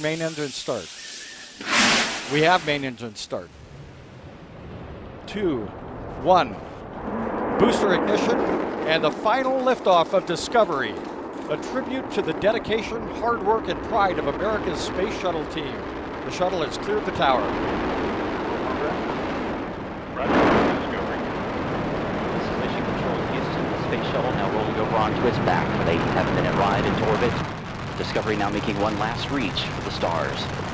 main engine start. We have main engine start. Two, one. Booster ignition and the final liftoff of Discovery. A tribute to the dedication, hard work, and pride of America's space shuttle team. The shuttle has cleared the tower. This is Mission Control Houston. The space shuttle now rolling over onto its back for the 87 minute ride into orbit. Discovery now making one last reach for the stars.